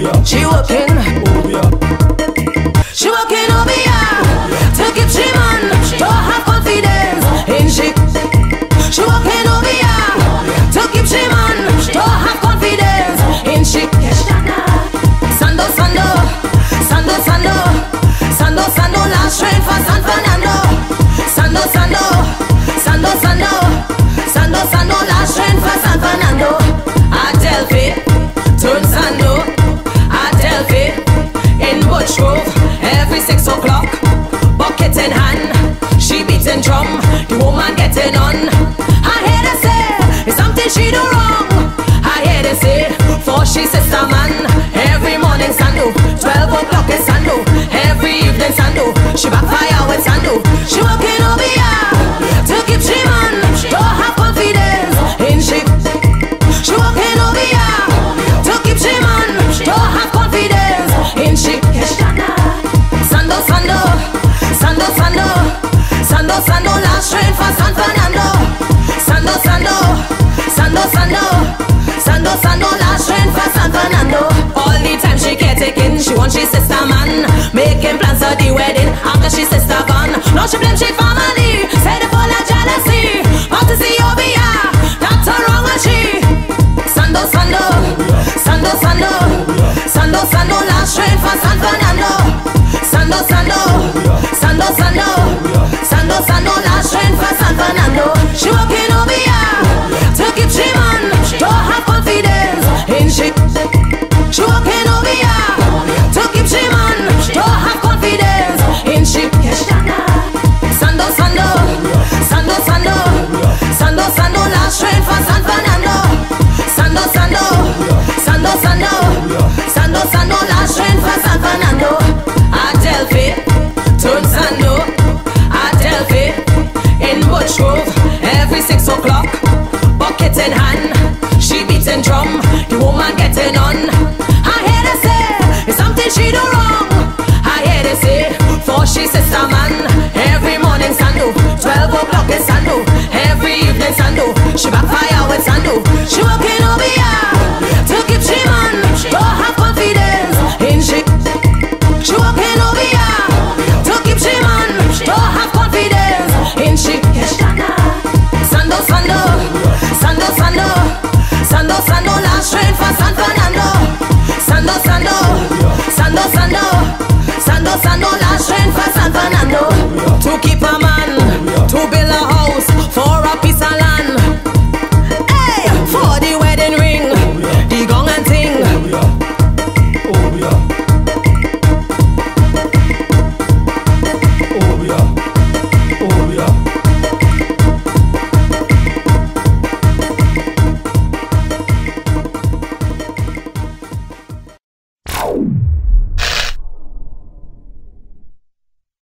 She working, oh, she working, working over oh, here Sando, Sando, last train for San Fernando. All the time she can't she want she sister man, making plans for the wedding after she sister gone. Now she blame she family, say they full of jealousy. Want to see over that's her wrong and she. Sando, Sando, Sando, Sando, Sando, Sando, last train for San Fernando. Sando, Sando, Sando, Sando, Sando, Sando, last train for San Fernando. She walking from. The woman getting on. I hear they say it's something she do wrong. I hear they say for she sister man. Every morning sando, twelve o'clock is sando. Every evening sando, she backfire with sando. She working over here to keep she man. Go have confidence in she. She working over here to keep she man. Go have confidence in she. Sando sando.